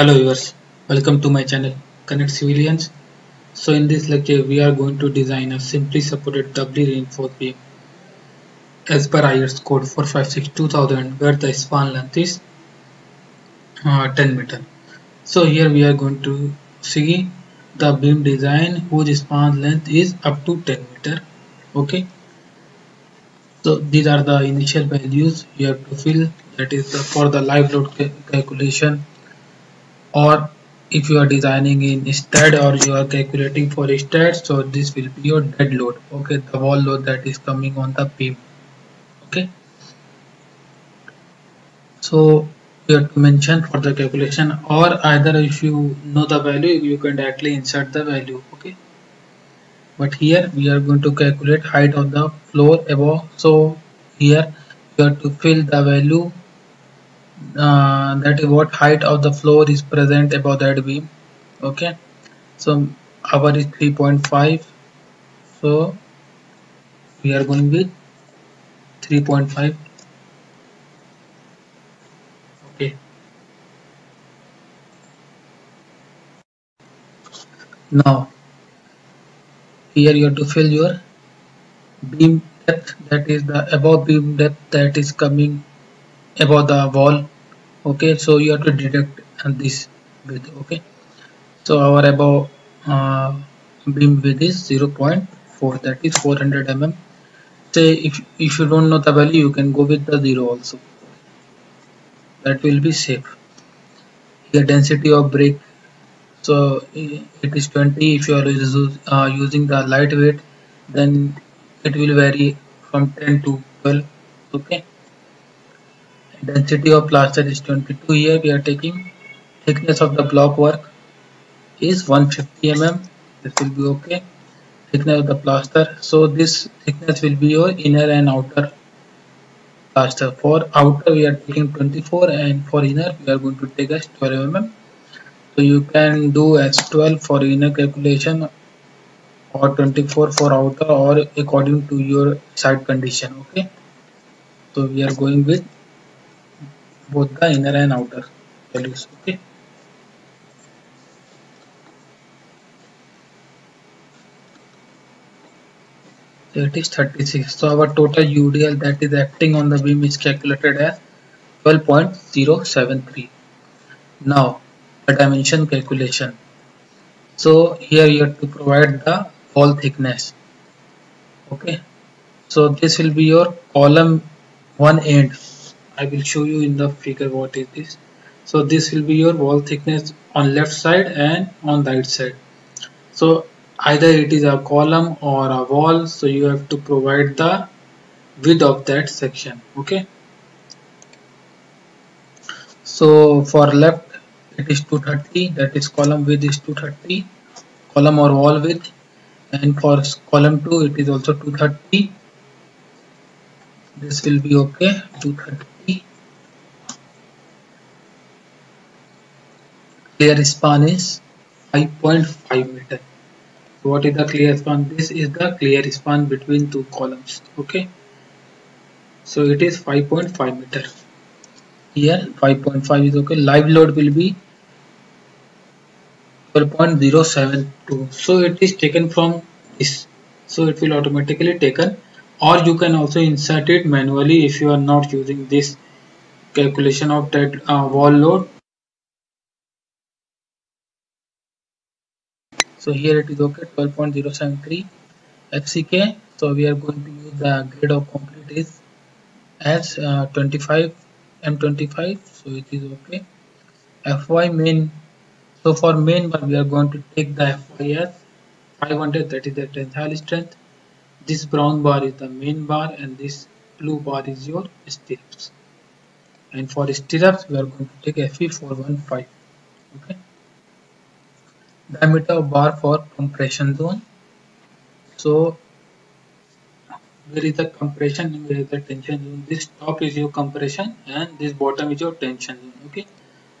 Hello viewers, welcome to my channel Connect Civilians. So in this lecture we are going to design a simply supported doubly reinforced beam as per IS code 456-2000 where the span length is uh, 10 meter. So here we are going to see the beam design whose span length is up to 10 meter. Okay. So these are the initial values you have to fill that is for the live load calculation or if you are designing in STAAD or you are calculating for STAAD so this will be your dead load. Okay the wall load that is coming on the beam. Okay. So you have to mention for the calculation or either if you know the value you can directly insert the value. Okay. But here we are going to calculate height of the floor above. So here you have to fill the value uh, that is what height of the floor is present above that beam. Okay? So our is 3.5 so we are going with 3.5 okay. Now here you have to fill your beam depth that is the above beam depth that is coming above the wall okay? So you have to deduct this width okay? So our above uh, beam width is 0.4 that is 400 mm. Say if, if you don't know the value you can go with the zero also. That will be safe. Here density of brick so it is 20 if you are uh, using the lightweight then it will vary from 10 to 12 okay density of plaster is 22 here. We are taking thickness of the block work is 150 mm. This will be okay. Thickness of the plaster. So this thickness will be your inner and outer plaster. For outer we are taking 24 and for inner we are going to take as 12 mm. So you can do as 12 for inner calculation or 24 for outer or according to your site condition. Okay. So we are going with both the inner and outer values okay so it is 36 so our total UDL that is acting on the beam is calculated as 12.073 now the dimension calculation so here you have to provide the wall thickness okay so this will be your column one end I will show you in the figure what is. This so this will be your wall thickness on left side and on right side. So either it is a column or a wall so you have to provide the width of that section okay? So for left it is 230 that is column width is 230 column or wall width. And for column 2 it is also 230 this will be okay 230 clear span is 5.5 meter so what is the clear span? This is the clear span between two columns okay? So it is 5.5 meter here 5.5 is okay. Live load will be 12.072 so it is taken from this. So it will automatically taken. Or you can also insert it manually if you are not using this calculation of that uh, wall load so here it is okay 12.073 fck so we are going to use the grade of concrete is as uh, 25 m25 so it is okay. Fy main. So for main bar we are going to take the fy as 500 that is the tensile strength. This brown bar is the main bar and this blue bar is your stirrups. And for stirrups we are going to take fe 415 okay diameter of bar for compression zone. So where is the compression where is the tension zone? This top is your compression and this bottom is your tension zone okay?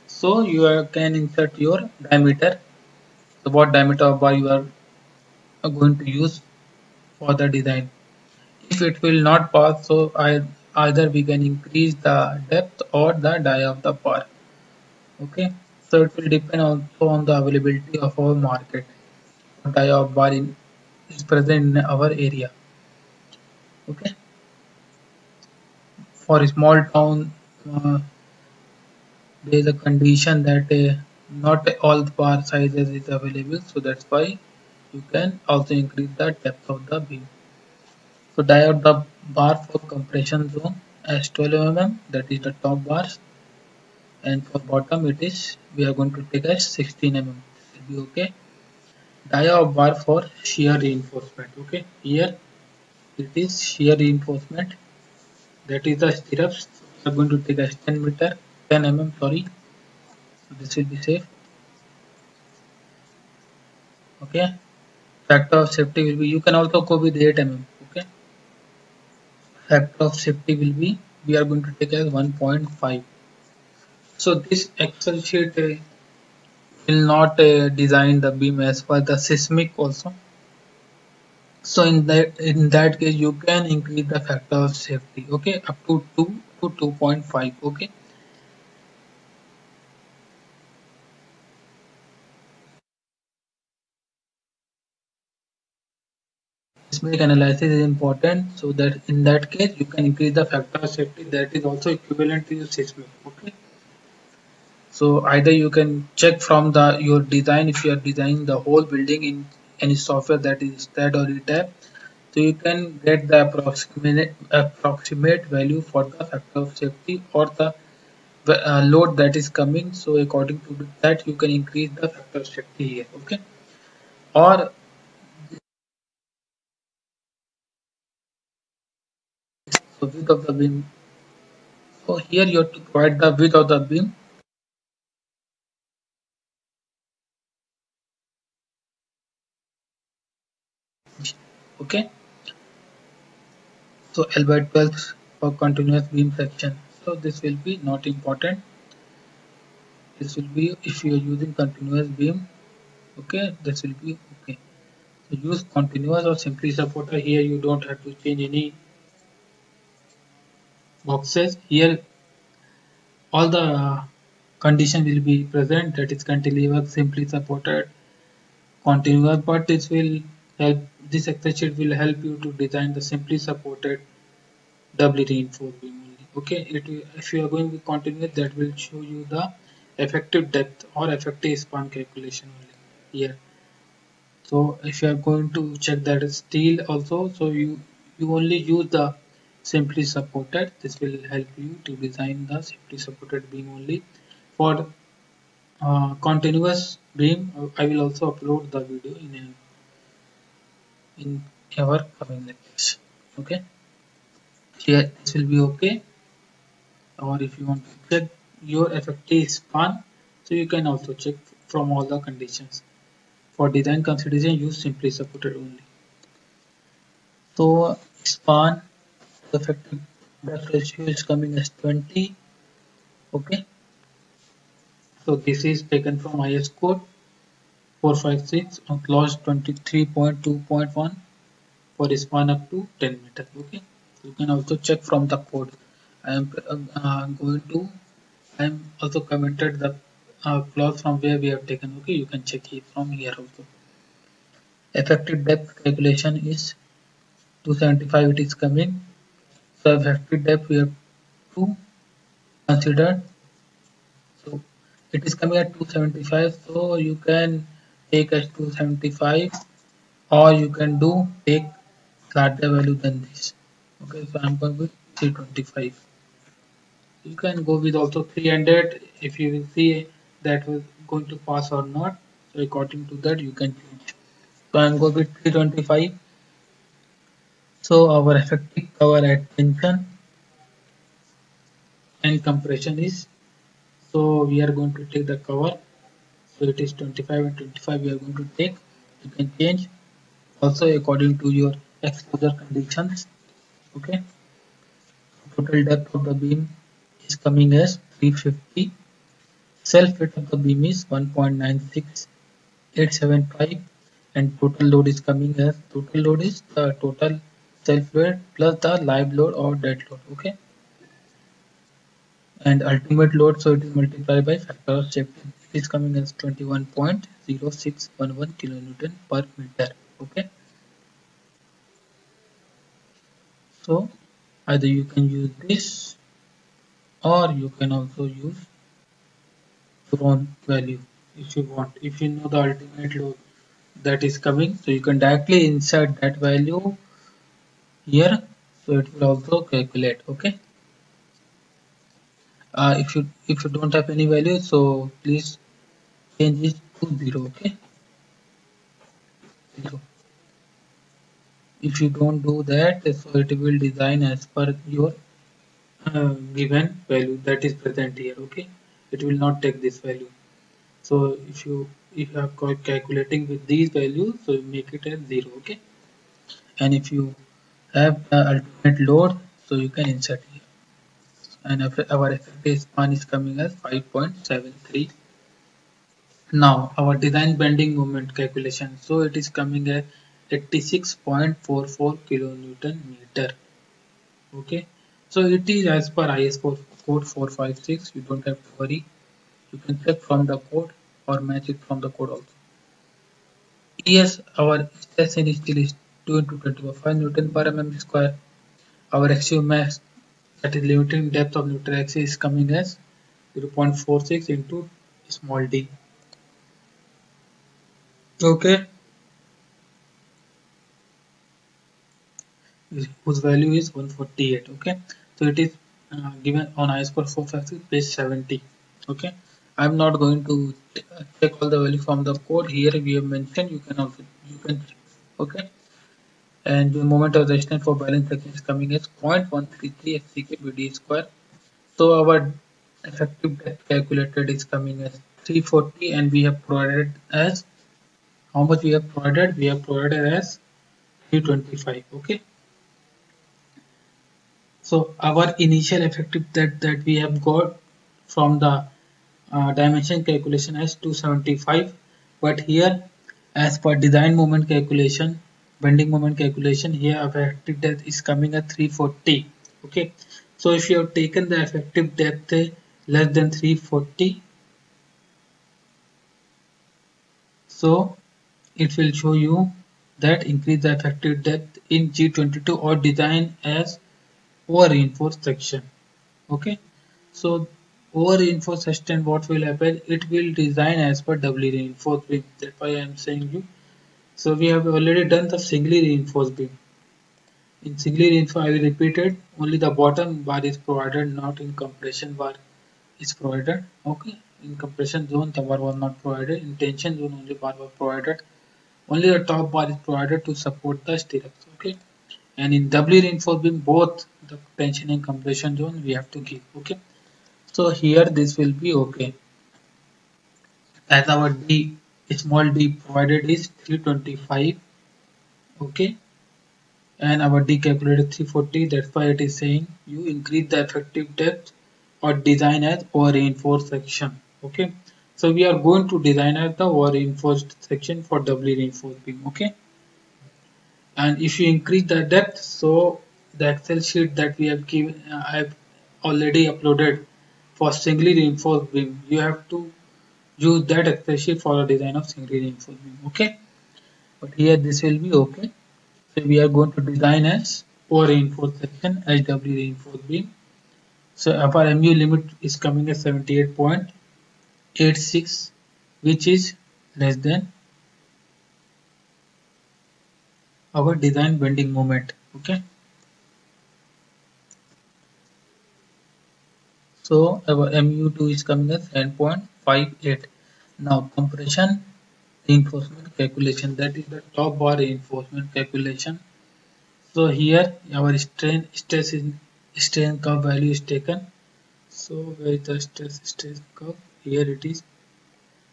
So you are, can insert your diameter. So what diameter of bar you are going to use for the design? If it will not pass so I, either we can increase the depth or the die of the bar okay so it will depend also on the availability of our market. What type of bar is present in our area. Okay? For a small town uh, there is a condition that uh, not all bar sizes is available so that's why you can also increase the depth of the beam so diode the bar for compression zone as 12 mm that is the top bars and for bottom it is we are going to take as 16 mm will be okay. Dia of bar for shear reinforcement okay? Here it is shear reinforcement. That is the stirrups. We are going to take as 10 meter 10 mm sorry. So this will be safe. Okay? Factor of safety will be you can also go with 8 mm okay? Factor of safety will be we are going to take as 1.5 so this excel sheet uh, will not uh, design the beam as per the seismic also. So in that in that case you can increase the factor of safety okay up to 2 to 2.5 okay. Seismic analysis is important so that in that case you can increase the factor of safety that is also equivalent to seismic okay so either you can check from the your design if you are designing the whole building in any software that is STAAD or ETABS so you can get the approximate approximate value for the factor of safety or the uh, load that is coming. So according to that you can increase the factor of safety here okay? Or so width of the beam. So here you have to provide the width of the beam okay? So L by 12 for continuous beam section so this will be not important. This will be if you are using continuous beam okay this will be okay. So use continuous or simply supporter here you don't have to change any boxes. Here all the condition will be present. That is cantilever simply supported. Continuous but this will help this Excel sheet will help you to design the simply supported doubly reinforced beam only. Okay it, if you are going to continue that will show you the effective depth or effective span calculation only here. So if you are going to check that steel also so you you only use the simply supported. This will help you to design the simply supported beam only. For uh, continuous beam I will also upload the video in a in our coming lectures okay? Here this will be okay. Or if you want to check your effective span so you can also check from all the conditions. For design consideration use simply supported only. So span effective depth ratio is coming as 20 okay? So this is taken from IS code 456 on clause 23.2.1 for span up to 10 meter. Okay? You can also check from the code. I am uh, going to i am also commented the uh, clause from where we have taken. Okay? You can check it from here also. Effective depth calculation is 275 it is coming. So effective depth we have to consider. So it is coming at 275 so you can take as 275 or you can do take larger value than this. Okay so i'm going with 325 you can go with also 300 if you will see that was going to pass or not so according to that you can change. So i'm going with 325 so our effective cover at tension and compression is so we are going to take the cover so it is 25 and 25 we are going to take. You can change. Also according to your exposure conditions okay? Total depth of the beam is coming as 350 self weight of the beam is 1.96875 and total load is coming as total load is the total self weight plus the live load or dead load okay? And ultimate load so it is multiplied by factor of safety is coming as 21.0611 kilonewton per meter okay? So either you can use this or you can also use own value if you want. If you know the ultimate load that is coming so you can directly insert that value here so it will also calculate okay? Uh, if you if you don't have any value so please change to zero okay. Zero if you don't do that so it will design as per your uh, given value that is present here okay? It will not take this value. So if you if you are calculating with these values so you make it as zero okay? And if you have the ultimate load so you can insert here. And our effective span is coming as 5.73 now our design bending moment calculation. So it is coming at 86.44 kilonewton meter. Okay? So it is as per IS code 456 you don't have to worry. You can check from the code or match it from the code also. Yes our stress in steel is 2 into 20 power 5 newton per mm square. Our axial mass that is limiting depth of neutral axis is coming as 0.46 into small d okay. Whose value is 148 okay? So it is uh, given on IS code 456 page 70 okay? I'm not going to take all the value from the code. Here we have mentioned you can also you can okay? And the moment of resistance for balance section is coming as 0.133 fck BD square. So our effective depth calculated is coming as 340 and we have provided as how much we have provided? We have provided as 325 okay? So our initial effective that that we have got from the uh, dimension calculation as 275 but here as per design moment calculation bending moment calculation here effective depth is coming at 340 okay? So if you have taken the effective depth less than 340 so it will show you that increase the effective depth in G22 or design as over reinforced section. Okay? So over reinforced section what will happen? It will design as per doubly reinforced beam. That's why i am saying you. So we have already done the singly reinforced beam. In singly reinforced i will repeat it. Only the bottom bar is provided not in compression bar is provided. Okay? In compression zone the bar was not provided. In tension zone only bar was provided only the top bar is provided to support the stirrups okay and in doubly reinforced beam both the tension and compression zone we have to give okay? So here this will be okay. As our d small d provided is 325 okay? And our d calculated 340 that's why it is saying you increase the effective depth or design as over reinforced section okay so we are going to design as the over reinforced section for doubly reinforced beam okay? And if you increase the depth so the excel sheet that we have given uh, i have already uploaded for singly reinforced beam you have to use that excel sheet for the design of singly reinforced beam okay? But here this will be okay. So we are going to design as over reinforced section HW reinforced beam so our MU limit is coming at 78.86 which is less than our design bending moment okay? So our mu2 is coming as 10.58 now compression reinforcement calculation that is the top bar reinforcement calculation. So here our strain stress in strain curve value is taken. So where is the stress strain curve here it is.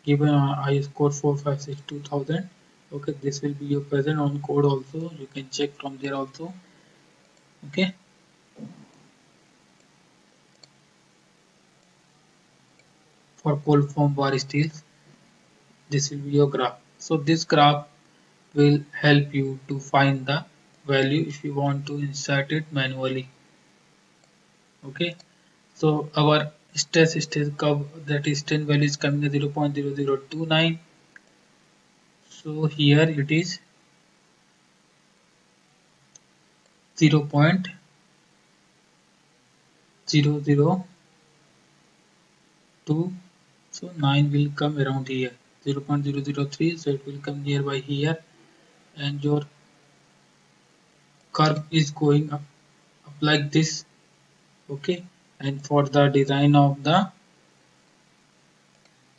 Given on IS code 456 2000 okay this will be your present on code also. You can check from there also. Okay. For cold form bar steels this will be your graph. So this graph will help you to find the value if you want to insert it manually. Okay. So our stress stress curve that is strain value is coming at 0.0029 so here it is 0.002 so 9 will come around here. 0.003 so it will come nearby here. And your curve is going up, up like this. Okay and for the design of the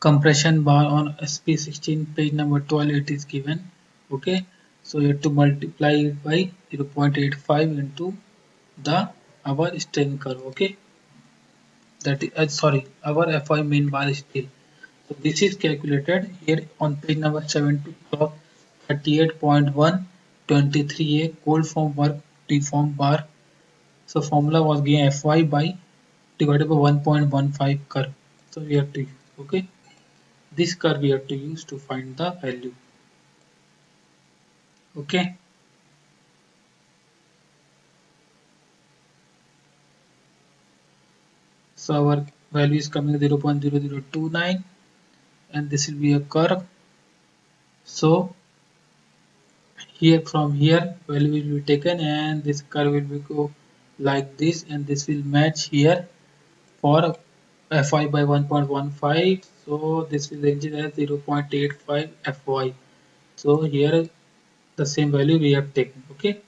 compression bar on SP16 page number 12 it is given. Okay? So you have to multiply it by 0.85 into the our strain curve. Okay? That is uh, sorry our FY main bar steel so this is calculated here on page number 70 of 38.1 23a cold form work deform bar. So formula was given Fy by divided by 1.15 curve. So we have to okay. This curve we have to use to find the value. Okay. So our value is coming 0.0029 and this will be a curve. So here from here value will be taken and this curve will be go like this and this will match here for uh, Fy by 1.15 so this will range as 0.85 Fy so here the same value we have taken okay?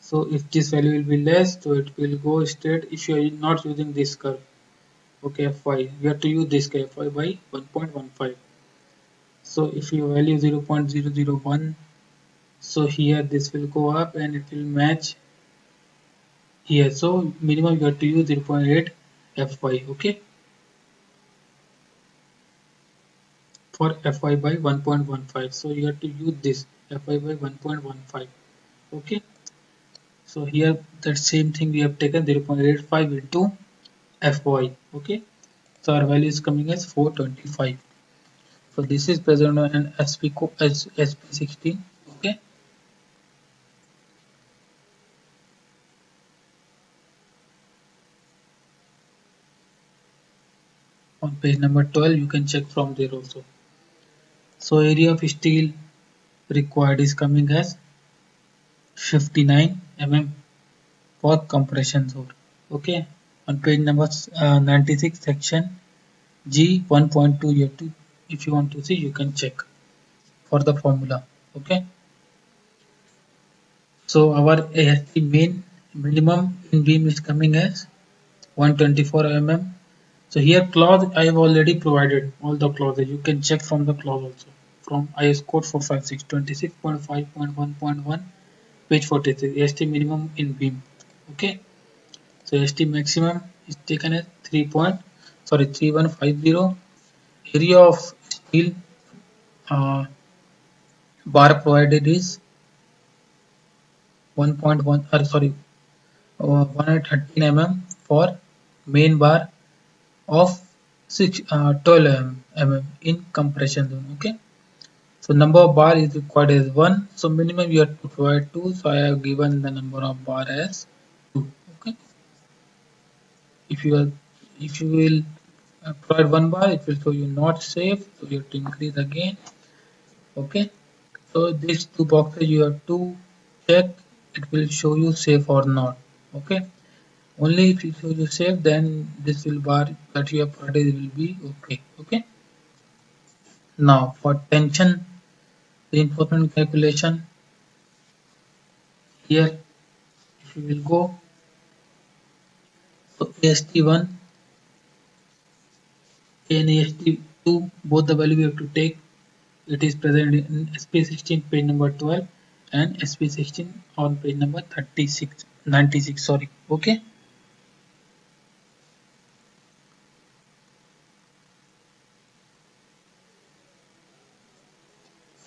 So if this value will be less so it will go straight if you are not using this curve okay Fy we have to use this curve Fy by 1.15 so if you value 0.001 so here this will go up and it will match here so minimum you have to use 0.8 fy okay? For fy by 1.15 so you have to use this fy by 1.15 okay? So here that same thing we have taken 0.85 into fy okay? So our value is coming as 425 so this is present on an sp as sp16 okay on page number 12 you can check from there also. So area of steel required is coming as 59 mm for compression zone. Okay? On page number uh, 96 section G 1.2 you have to if you want to see you can check for the formula. Okay? So our AST main minimum in beam is coming as 124 mm so here clause I have already provided all the clauses. You can check from the clause also. From IS code 456 26.5.1.1 page 43 ST minimum in beam. Okay? So ST maximum is taken as 3 point sorry 3150 area of steel uh, bar provided is 1.1 or sorry uh, 113 mm for main bar of 6 uh, 12 mm in compression zone okay? So number of bar is required as 1 so minimum you have to provide 2 so i have given the number of bar as 2 okay? If you are if you will uh, provide one bar it will show you not safe. So you have to increase again okay? So these two boxes you have to check it will show you safe or not okay only if you save then this will bar that you have provided will be okay okay? Now for tension reinforcement calculation. Here if you will go so AST1 and AST2 both the value we have to take. It is present in SP16 page number 12 and SP16 on page number 36 96 sorry okay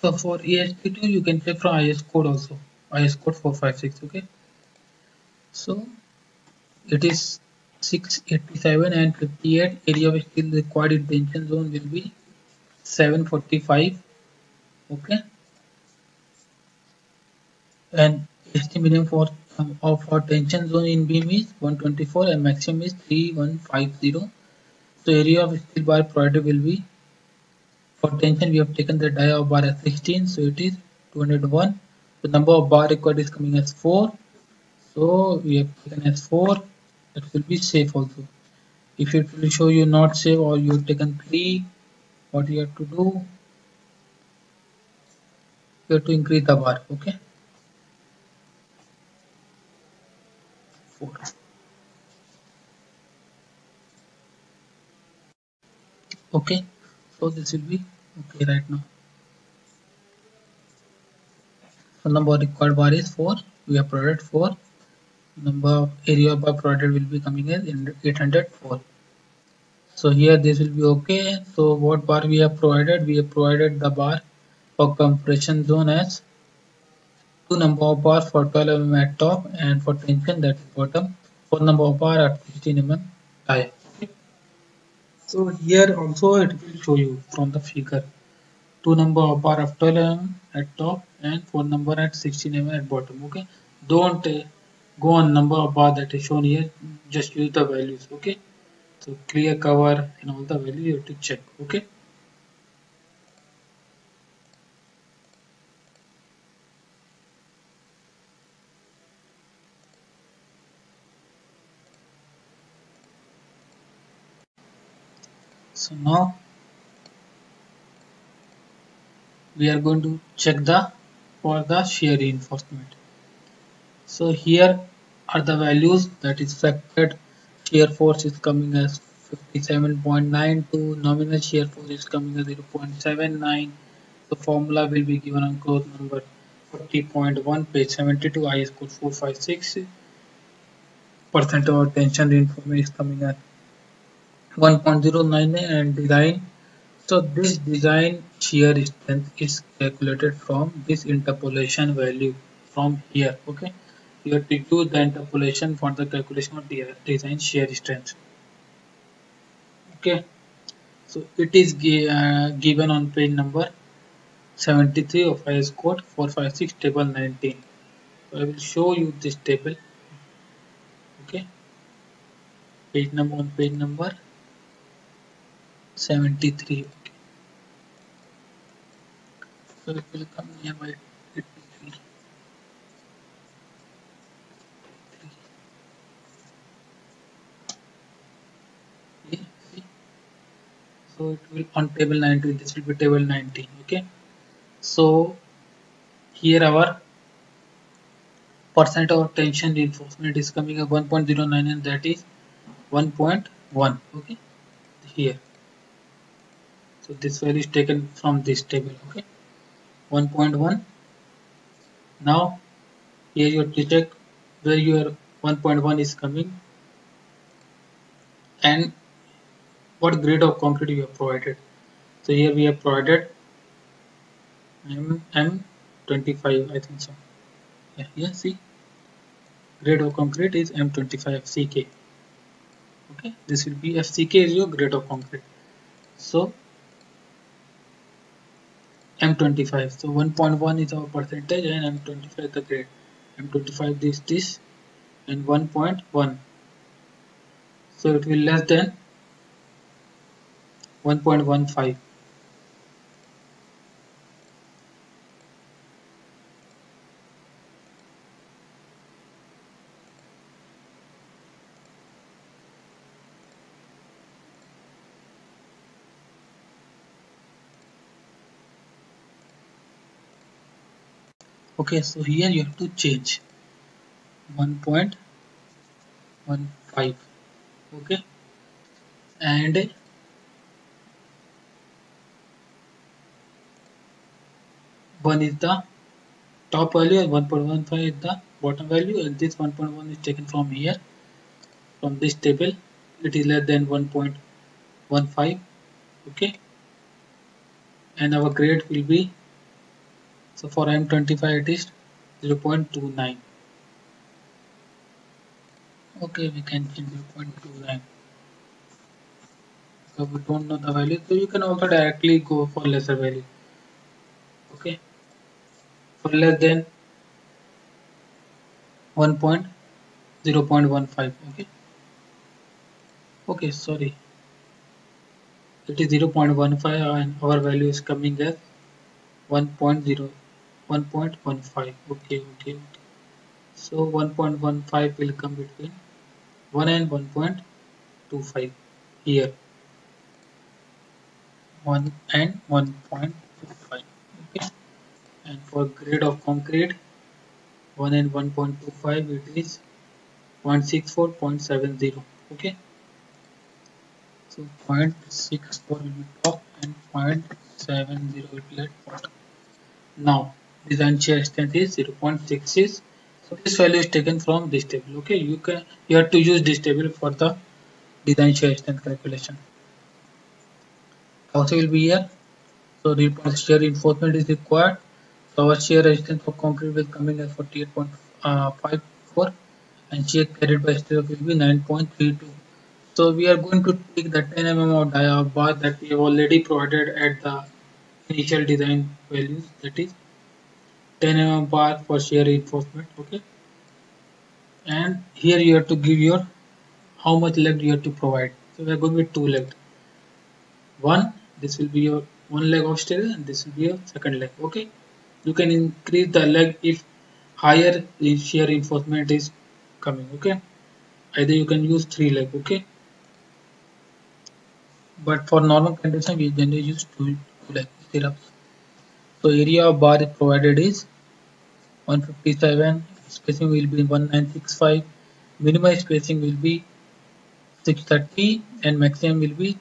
So for AST2 you can check from IS code also. IS code 456 okay? So it is 687 and 58 area of steel required in tension zone will be 745 okay? And ST minimum for um, of our tension zone in beam is 124 and maximum is 3150 so area of steel bar provided will be for tension we have taken the dia of bar as 16 so it is 201 the number of bar required is coming as 4 so we have taken as 4 that will be safe also. If it will show you not safe or you have taken 3 what you have to do? You have to increase the bar okay? 4 okay so this will be? Okay right now. So number required bar is 4 we have provided 4 number of area bar provided will be coming as 804 so here this will be okay. So what bar we have provided? We have provided the bar for compression zone as two number of bars for 12 mm at top and for tension that is bottom. Four number of bar at 16 mm high so here also it will show you from the figure. Two number of bar of 12 mm at top and four number at 16 mm at bottom okay? Don't uh, go on number of bar that is shown here just use the values okay? So clear cover and all the values you have to check okay so now we are going to check the for the shear reinforcement. So here are the values that is factored. Shear force is coming as 57.92 nominal shear force is coming as 0.79 the formula will be given on growth number 40.1 page 72 IS code 456 percent of tension reinforcement is coming at 1.09 and design. So this design shear strength is calculated from this interpolation value from here okay? You have to use the interpolation for the calculation of the design shear strength okay? So it is uh, given on page number 73 of IS code 456 table 19 so I will show you this table okay? Page number on page number 73 okay. So it will come nearby it okay see? So it will on table 19 this will be table 19 okay? So here our percent of tension reinforcement is coming at 1.09 and that is 1.1 okay? Here so this value is taken from this table okay? 1.1 now here you have to check where your 1.1 is coming and what grade of concrete you have provided. So here we have provided M, M25 I think so. Yeah, yeah see? Grade of concrete is M25 FCK okay this will be FCK is your grade of concrete. So M25 so 1.1 is our percentage and M25 the grade. M25 this this and 1.1 so it will less than 1.15 okay so here you have to change. 1.15 okay? And one is the top value and 1.15 is the bottom value. And this 1.1 is taken from here. From this table it is less than 1.15 okay? And our grade will be so for M25 it is 0.29 okay we can change 0.29 so we don't know the value so you can also directly go for lesser value. Okay? For less than 1.0.15 okay? Okay sorry. It is 0.15 and our value is coming as 1.0 1.15 okay okay so 1.15 will come between 1 and 1.25 here. 1 and 1.25 okay. And for grade of concrete 1 and 1.25 it is 0.64.70 okay. So 0.64 will be top and 0.70 will be at bottom. Now design shear strength is 0.66 so this value is taken from this table okay? You can you have to use this table for the design shear strength calculation. Also will be here. So the shear reinforcement is required. So our shear resistance for concrete will come in at 48.54 and shear carried by steel will be 9.32 so we are going to take the 10 mm of dia bar that we have already provided at the initial design values that is 10 mm bar for shear reinforcement okay? And here you have to give your how much leg you have to provide. So we are going with two legs one this will be your one leg of steel and this will be your second leg okay? You can increase the leg if higher shear reinforcement is coming okay? Either you can use three leg okay? But for normal condition we generally use two, leg stirrups so area of bar provided is 157 spacing will be 1965 minimum spacing will be 630 and maximum will be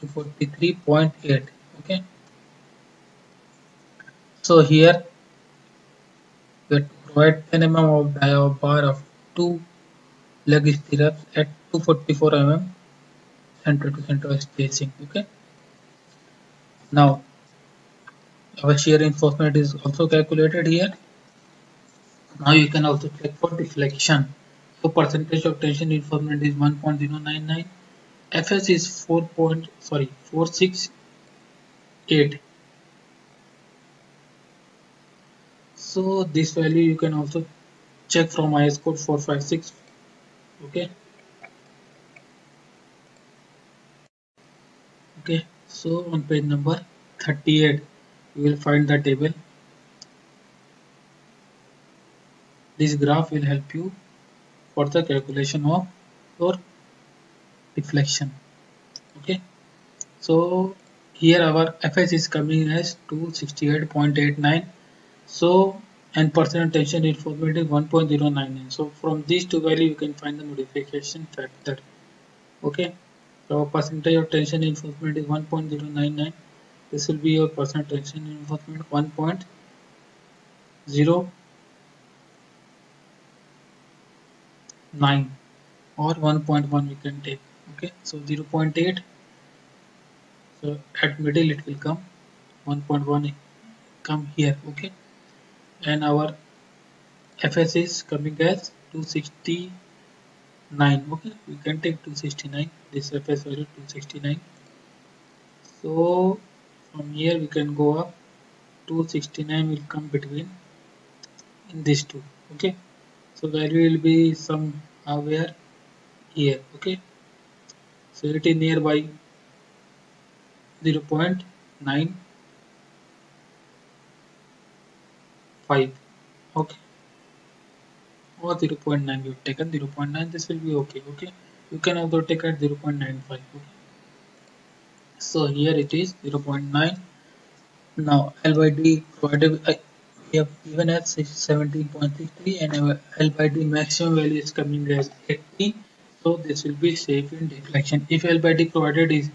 243.8 okay? So here we have provide 10 mm of dia bar of 2 leg stirrups at 244 mm center to center spacing okay? Now our shear reinforcement is also calculated here. Now you can also check for deflection. So percentage of tension reinforcement is 1.099 fs is 4 point sorry 468 so this value you can also check from IS code 456 okay. Okay. So on page number 38 you will find the table. This graph will help you for the calculation of your deflection. Okay? So here our fs is coming as 268.89 so and percent tension reinforcement is 1.099 so from these two values you can find the modification factor. Okay? So percentage of tension reinforcement is 1.099 this will be your percent tension reinforcement 1.0 9 or 1.1 we can take okay? So 0.8 so at middle it will come 1.1 come here okay? And our fs is coming as 269 okay? We can take 269 this fs value 269 so from here we can go up. 269 will come between in these two okay? So value will be somewhere here okay? So it is nearby 0 0.95 okay? Or 0 0.9 you've taken 0 0.9 this will be okay okay? You can also take at 0 0.95 okay so here it is 0 0.9 now L by D provided we have given as 17.63 and our L by D maximum value is coming as 80 so this will be safe in deflection. If L by D provided is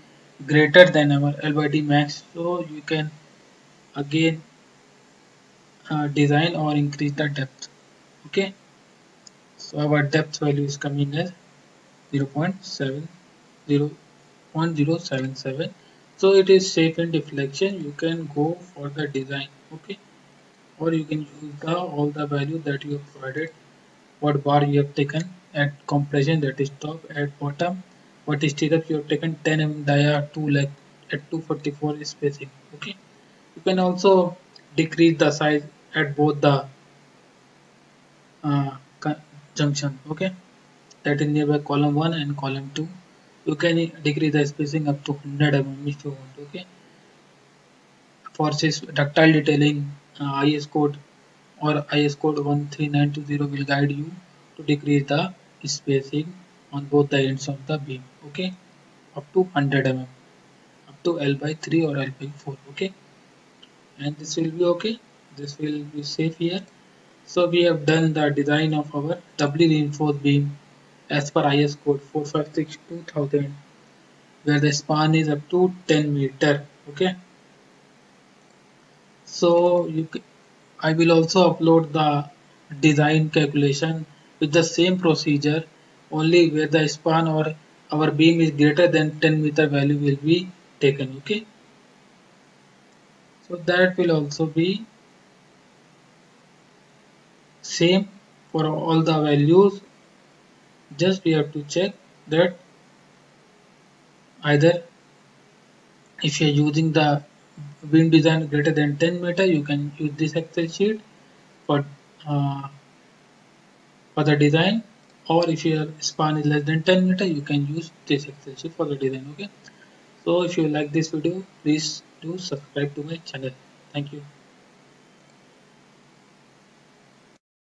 greater than our L by D max so you can again uh, design or increase the depth. Okay? So our depth value is coming as 0 0.7 0 0.077 so it is safe in deflection. You can go for the design okay? Or you can use the all the value that you have provided. What bar you have taken at compression that is top at bottom. What is stirrup you have taken 10 mm dia 2 leg at 244 spacing okay? You can also decrease the size at both the uh, junction okay? That is nearby column 1 and column 2 you can decrease the spacing up to 100 mm if you want okay? For this ductile detailing uh, IS code or IS code 13920 will guide you to decrease the spacing on both the ends of the beam okay? Up to 100 mm up to L by 3 or L by 4 okay? And this will be okay. This will be safe here. So we have done the design of our doubly reinforced beam as per IS code 456 2000 where the span is up to 10 meter okay? So you I will also upload the design calculation with the same procedure only where the span or our beam is greater than 10 meter value will be taken okay? So that will also be same for all the values just we have to check that either if you are using the beam design greater than 10 meter you can use this excel sheet for uh, for the design. Or if your span is less than 10 meter you can use this excel sheet for the design okay? So if you like this video please do subscribe to my channel. Thank you